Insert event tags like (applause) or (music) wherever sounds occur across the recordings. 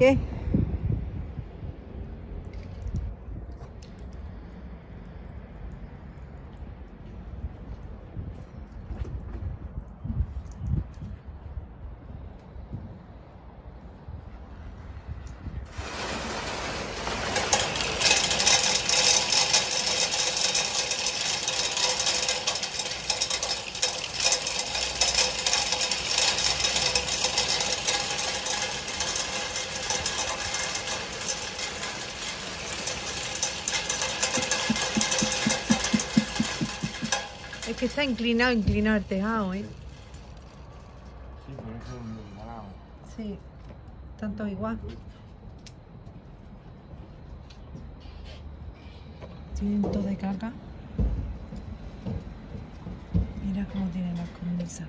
¿Qué? Es que está inclinado, inclinado el tejado, ¿eh? Sí, por eso ganamos. Sí. Tanto igual. Tienen todo de caca. Mira cómo tienen las cornisas.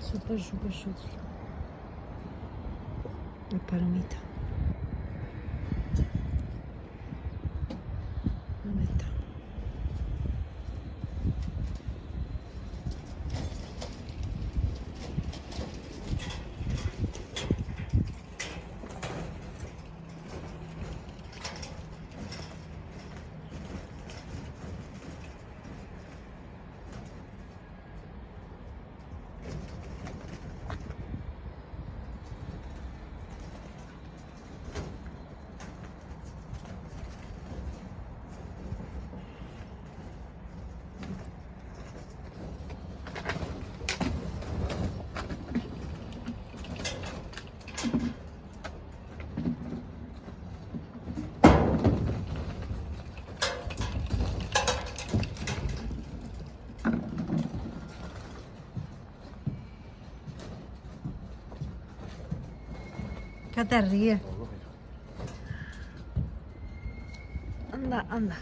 Súper, súper sucio. Las palomitas. ¿Dónde está? ¿Qué te ríes? Anda, anda.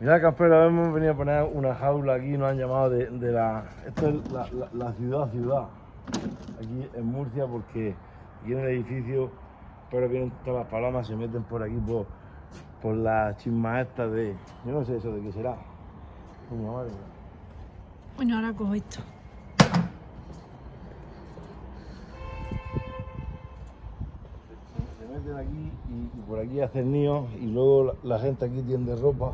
Mira, Campero, hemos venido a poner una jaula aquí, nos han llamado de, de la... Esto es la, la- la ciudad, ciudad, aquí en Murcia, porque aquí en el edificio, pero vienen todas las palomas, se meten por aquí, por, por la chisma esta de... Yo no sé eso de qué será. Coño, madre. Bueno, ahora cojo esto. Se meten aquí y, y por aquí hacen nidos y luego la, la gente aquí tiende ropa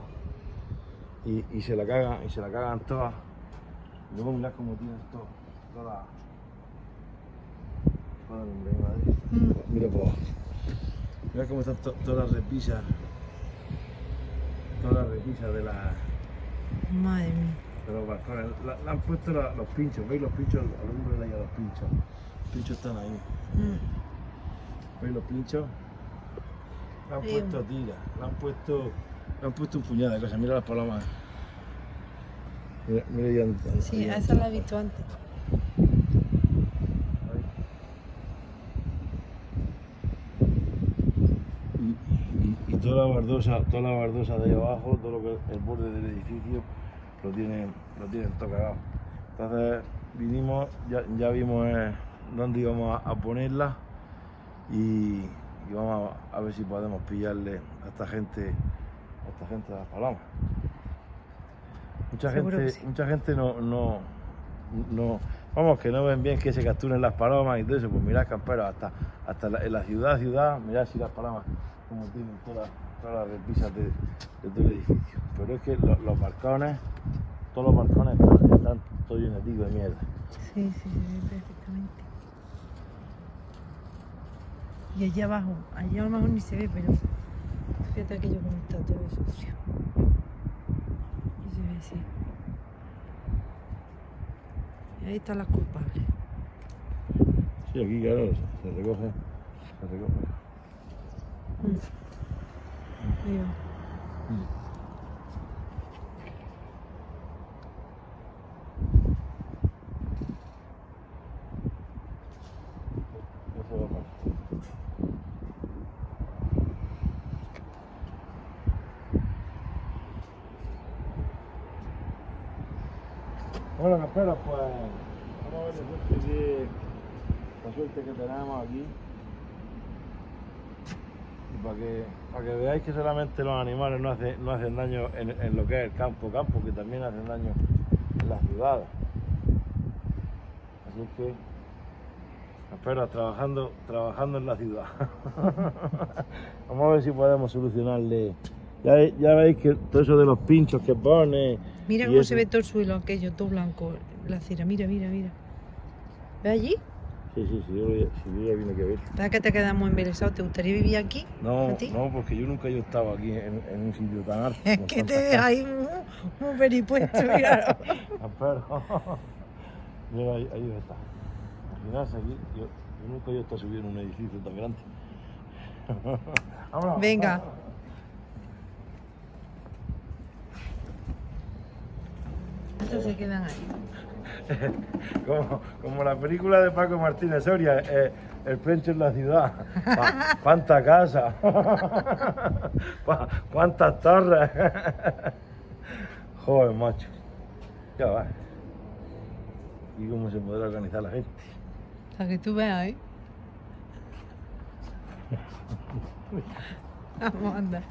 y, y se la cagan y se la cagan todas. Y luego mirad cómo tienen todo, toda madre. Mm. Mira pues. Mira cómo están to- todas las repisas. Todas las repisas de, la, Madre mía. de los balcones. La, la han puesto la- los pinchos, ¿veis los pinchos? Al hombre le los pinchos. Los pinchos están ahí. Mm. ¿Veis los pinchos? Le han puesto tira, le han puesto, le han puesto un puñado de cosas. Mira las palomas. Mira, mira están. Sí, esa la he visto antes. Y, y- y toda la bardosa, toda la bardosa de ahí abajo, todo lo que el borde del edificio lo tienen, lo tienen todo cagado. Entonces vinimos, ya, ya vimos eh, dónde íbamos a, a ponerla y, y vamos a, a ver si podemos pillarle a esta gente, a esta gente de las palomas. Mucha Seguro gente, sí. mucha gente no, no, no, vamos que no ven bien que se capturen las palomas y todo eso, pues mirad camperos, hasta, hasta la- en la ciudad, ciudad, mirad si las palomas como tienen todas, todas las repisas de, de todo el edificio. Pero es que lo- los balcones, todos los balcones están, están todos de mierda. Sí, sí, se ve perfectamente. Y allá abajo, allá a lo mejor ni se ve, pero fíjate aquello como está todo sucio. Y se ve así. Y ahí están las culpables. Sí, aquí claro, se, se recoge, se recoge. Para. Bueno, camperos, pues vamos a ver la suerte que, la suerte que tenemos aquí. Y para que, para que veáis que solamente los animales no hacen, no hacen daño en, en lo que es el campo, campo, que también hacen daño en las ciudades. Así que, espero trabajando, trabajando en la ciudad. (laughs) Vamos a ver si podemos solucionarle. Ya, ya veis que todo eso de los pinchos que pone. Mira cómo eso- se ve todo el suelo aquello, todo blanco. La cera, mira, mira, mira. ¿Ve allí? Sí, sí, sí, yo, sí, yo ya vine que ver. ¿Verdad que te quedas muy embelesado? ¿Te gustaría vivir aquí? No, ¿A no, porque yo nunca he estado aquí en, en un sitio tan (laughs) alto. Es que te ves ahí muy, muy peripuesto, (laughs) mira. Espera. (laughs) Mira, ahí, ahí está. Final, aquí, yo, yo nunca he estado subiendo un edificio tan grande. Vámonos, Venga. vámonos. Estos se quedan ahí. (laughs) Como, como la película de Paco Martínez Soria, eh, El Pencho en la ciudad. (laughs) ¿Cuánta casa? (laughs) ¿Cuántas torres? Joder, macho. Ya va. ¿Y cómo se podrá organizar la gente? Para que tú veas, ¿eh? Vamos, anda.